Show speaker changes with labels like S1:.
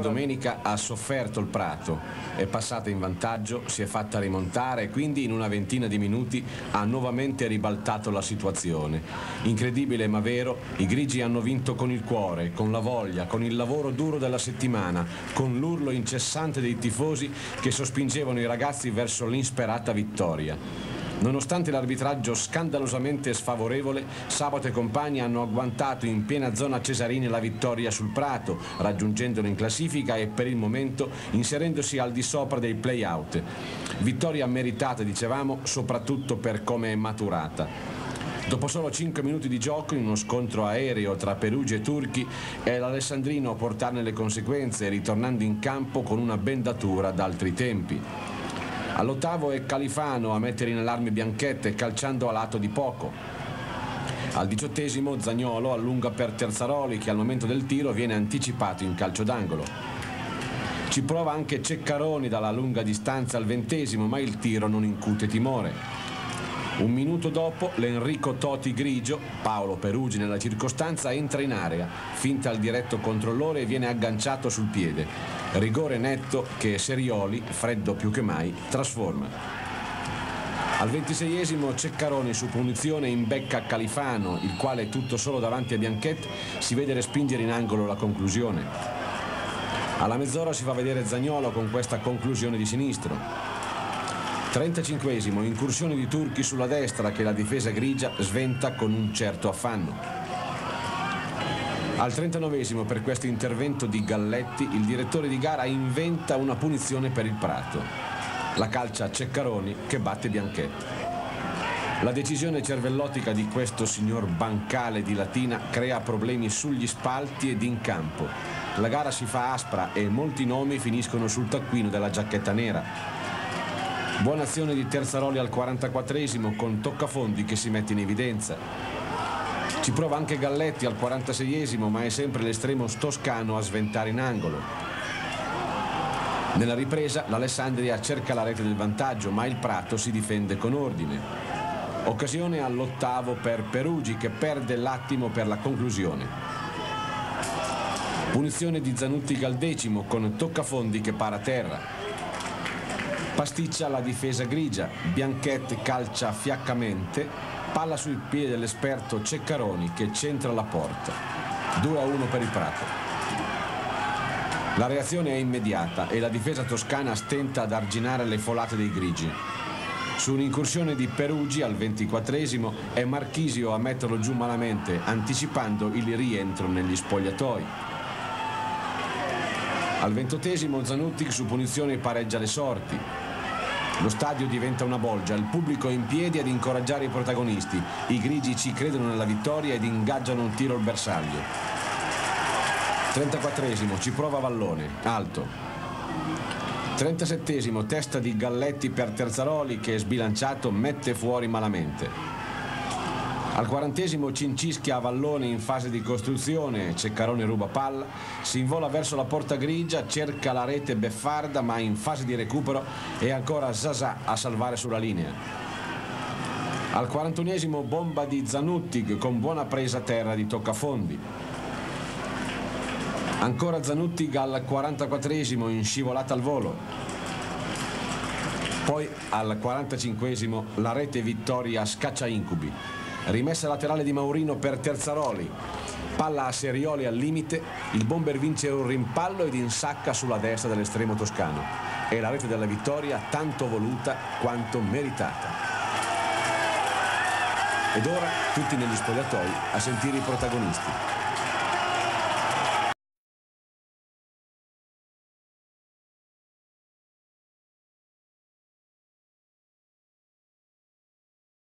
S1: Domenica ha sofferto il Prato, è passata in vantaggio, si è fatta rimontare e quindi in una ventina di minuti ha nuovamente ribaltato la situazione. Incredibile ma vero, i grigi hanno vinto con il cuore, con la voglia, con il lavoro duro della settimana, con l'urlo incessante dei tifosi che sospingevano i ragazzi verso l'insperata vittoria. Nonostante l'arbitraggio scandalosamente sfavorevole, Sabato e compagni hanno agguantato in piena zona Cesarini la vittoria sul Prato, raggiungendolo in classifica e per il momento inserendosi al di sopra dei play-out. Vittoria meritata, dicevamo, soprattutto per come è maturata. Dopo solo 5 minuti di gioco in uno scontro aereo tra Perugia e Turchi è l'Alessandrino a portarne le conseguenze ritornando in campo con una bendatura d'altri tempi. All'ottavo è Califano a mettere in allarme Bianchette calciando a lato di poco. Al diciottesimo Zagnolo allunga per Terzaroli che al momento del tiro viene anticipato in calcio d'angolo. Ci prova anche Ceccaroni dalla lunga distanza al ventesimo ma il tiro non incute timore. Un minuto dopo l'Enrico Toti grigio, Paolo Perugi nella circostanza, entra in area, finta al diretto controllore e viene agganciato sul piede. Rigore netto che Serioli, freddo più che mai, trasforma. Al ventiseiesimo Ceccaroni su punizione imbecca Califano, il quale tutto solo davanti a Bianchet si vede respingere in angolo la conclusione. Alla mezz'ora si fa vedere Zagnolo con questa conclusione di sinistro. 35esimo, incursione di Turchi sulla destra che la difesa grigia sventa con un certo affanno. Al 39esimo per questo intervento di Galletti il direttore di gara inventa una punizione per il Prato. La calcia Ceccaroni che batte Bianchetto. La decisione cervellotica di questo signor bancale di Latina crea problemi sugli spalti ed in campo. La gara si fa aspra e molti nomi finiscono sul taccuino della giacchetta nera. Buona azione di Terzaroli al 44esimo con Toccafondi che si mette in evidenza. Ci prova anche Galletti al 46esimo ma è sempre l'estremo toscano a sventare in angolo. Nella ripresa l'Alessandria cerca la rete del vantaggio ma il Prato si difende con ordine. Occasione all'ottavo per Perugi che perde l'attimo per la conclusione. Punizione di Zanutti al decimo con Toccafondi che para terra. Pasticcia la difesa grigia, Bianchetti calcia fiaccamente, palla sul piede dell'esperto Ceccaroni che centra la porta. 2 a 1 per il Prato. La reazione è immediata e la difesa toscana stenta ad arginare le folate dei grigi. Su un'incursione di Perugi al 24esimo è Marchisio a metterlo giù malamente, anticipando il rientro negli spogliatoi. Al ventottesimo Zanutti su punizione pareggia le sorti. Lo stadio diventa una bolgia, il pubblico è in piedi ad incoraggiare i protagonisti. I grigi ci credono nella vittoria ed ingaggiano un tiro al bersaglio. 34esimo, ci prova Vallone, alto. 37esimo, testa di Galletti per Terzaroli che sbilanciato mette fuori malamente. Al quarantesimo Cincischia a Vallone in fase di costruzione, Ceccarone ruba palla, si invola verso la porta grigia, cerca la rete beffarda ma in fase di recupero è ancora Zazà a salvare sulla linea. Al 41esimo bomba di Zanutti con buona presa a terra di Toccafondi. Ancora Zanutti al 44esimo in scivolata al volo. Poi al 45esimo la rete vittoria scaccia incubi. Rimessa laterale di Maurino per Terzaroli. Palla a Serioli al limite, il bomber vince un rimpallo ed insacca sulla destra dell'estremo toscano. È la rete della vittoria tanto voluta quanto meritata. Ed ora tutti negli spogliatoi a sentire i protagonisti.